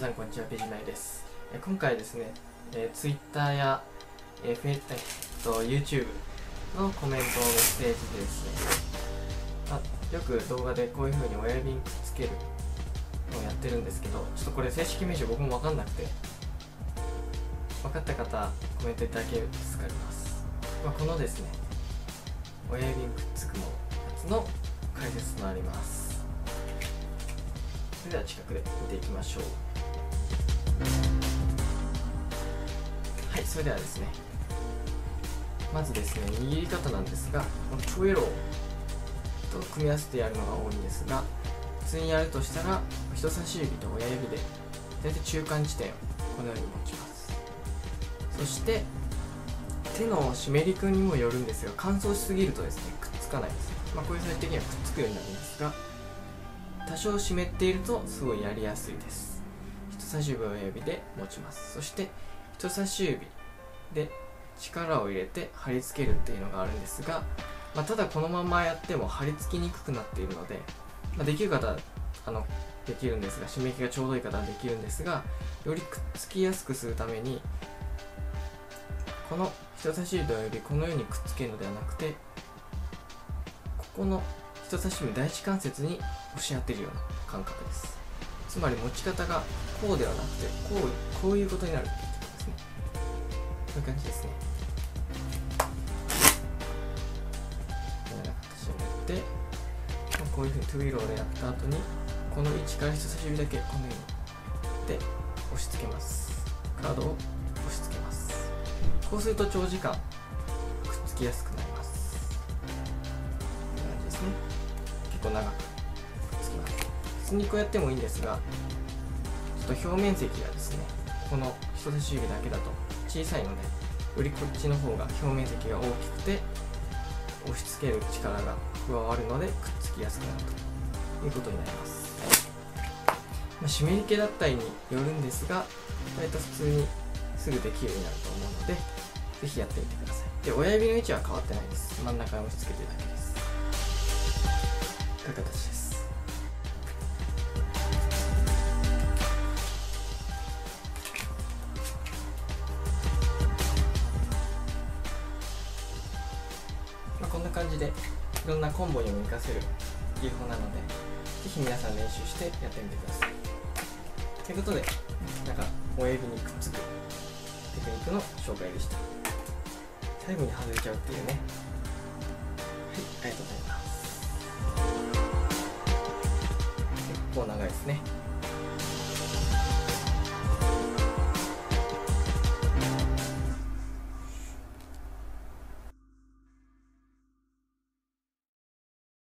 さんこんにちは、ペジナイです。え今回ですね、えー、Twitter や、えーフェえっと YouTube のコメントのメッセージでですね、あよく動画でこういう風に親指にくっつけるのをやってるんですけど、ちょっとこれ正式名称僕もわかんなくて、分かった方、コメントいただけると助かります。まあ、このですね、親指にくっつくのやつの解説となります。それでは近くで見ていきましょうはいそれではですねまずですね握り方なんですがこのトゥエロと組み合わせてやるのが多いんですが普通にやるとしたら人差し指と親指で大体中間地点をこのように持ちます。そして手の湿り気にもよるんですが乾燥しすぎるとですねくっつかないです、まあ、こういう最終的にはくっつくようになるんですが多少湿っているとすごいやりやすいです。人差し指を親指で持ちます。そして人差し指で力を入れて貼り付けるっていうのがあるんですが、まあ、ただこのままやっても貼り付きにくくなっているので、まあ、できる方はあのできるんですが締め切りがちょうどいい方はできるんですがよりくっつきやすくするためにこの人差し指と親指このようにくっつけるのではなくてここの人差し指第一関節に押し当てるような感覚です。つまり持ち方がこうではなくてこうこういうことになるってことですねこういう感じですね。このよう形になってこういうふうにトゥイローでやった後にこの位置から人差し指だけこのようにで押し付けます。カードを押し付けます。こうすると長時間くっつきやすくなります。こんな感じですね。結構長く。普通にこうやってもいいんですがちょっと表面積がですねこの人差し指だけだと小さいのでよりこっちの方が表面積が大きくて押し付ける力が加わるのでくっつきやすくなるということになります、まあ、湿り気だったりによるんですが割と普通にすぐできるようになると思うのでぜひやってみてください。で親指の位置は変わってないです。真ん中に押し付けてるだけです。こういう形です。こんな感じでいろんなコンボにも活かせる技法なのでぜひ皆さん練習してやってみてください。ということでなんか親指にくっつくテクニックの紹介でした。最後に外れちゃうっていうね。はいありがとうございます。結構長いですね。